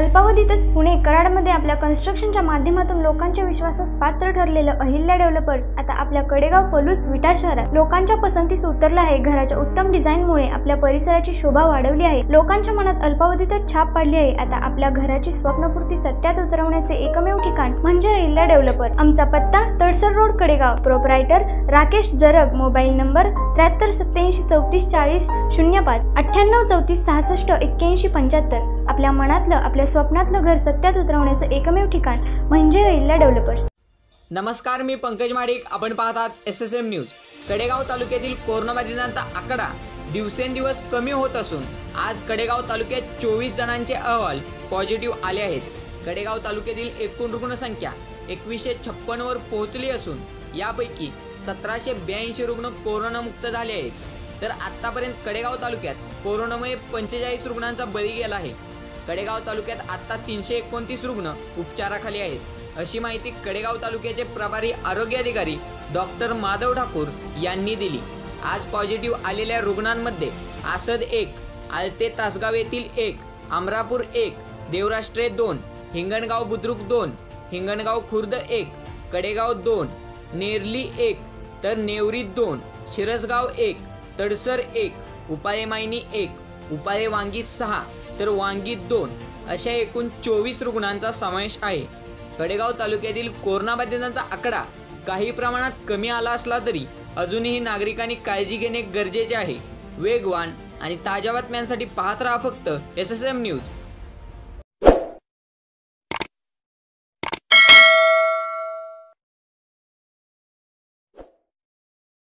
अल्पावधीतच पुणे कराडमध्ये आपल्या कन्स्ट्रक्शनच्या माध्यमातून लोकांच्या विश्वासास पात्र ठरलेलं अहिल्या डेव्हलपर्स आता आपल्या कडेगाव पलूस विटा शहरात. लोकांच्या पसंतीस उतरलं आहे. घराच्या उत्तम डिझाईनमुळे आपल्या परिसराची शोभा वाढवली आहे. लोकांच्या मनात अल्पावधीतच छाप पाडली आहे. आता आपल्या घराची स्वप्नपूर्ती सत्यात उतरवण्याचे एकमेव ठिकाण म्हणजे इल्ला डेव्हलपर आमचा पत्ता Tadsar road Kadegaon. Proprietor Rakesh Jarag. Mobile number त्र्याहत्तर सत्याऐंशी चौतीस चाळीस शून्य पाच. अठ्ठ्याण्णव चौतीस सहासष्ट एक्क्याऐंशी पंच्याहत्तर. आपल्या मनातलं आपल्या स्वप्नातलं घर सत्यात उतरवण्याचं एकमेव ठिकाण म्हणजे इल्ला डेव्हलपर्स नमस्कार मी पंकज माडिक. आपण पाहतात S S M news Kadegaon तालुक्यातील कोरोनाबाधितांचा आकडा दिवसेंदिवस कमी होत असून आज कडेगाव तालुक्यात चोवीस जणांचे अहवाल पॉझिटिव्ह आले आहेत. कडेगाव तालुक्यातील एकूण रुग्णसंख्या एकवीसशे छप्पनवर पोहोचली असून यापैकी सतराशे ब्याऐंशी रुग्ण कोरोनामुक्त झाले आहेत. तर आत्तापर्यंत कडेगाव तालुक्यात कोरोनामुळे पंचेचाळीस रुग्णांचा बळी गेला आहे. कडेगाव तालुक्यात आत्ता तीनशे एकोणतीस रुग्ण उपचाराखाली आहेत. अशी माहिती कडेगाव तालुक्याचे प्रभारी आरोग्य अधिकारी डॉक्टर माधव ठाकूर यांनी दिली. आज पॉझिटिव्ह आलेल्या रुग्णांमध्ये आसद एक आलते तासगाव येथील एक अमरापूर एक देवराष्ट्रे दोन हिंगणगाव बुद्रुक दोन हिंगणगाव खुर्द एक कडेगाव दोन नेरली एक तर नेवरी दोन शिरसगाव एक तडसर एक उपाळे मायनी एक उपाळे वांगी सहा तर वांगी दोन अशा एकूण चोवीस रुग्णांचा समावेश आहे. कडेगाव तालुक्यातील कोरोनाबाधितांचा आकडा काही प्रमाणात कमी आला असला तरी अजूनही नागरिकांनी काळजी घेणे गरजेचे आहे. वेगवान आणि ताज्या बातम्यांसाठी पाहत राहा फक्त एस एस एम न्यूज.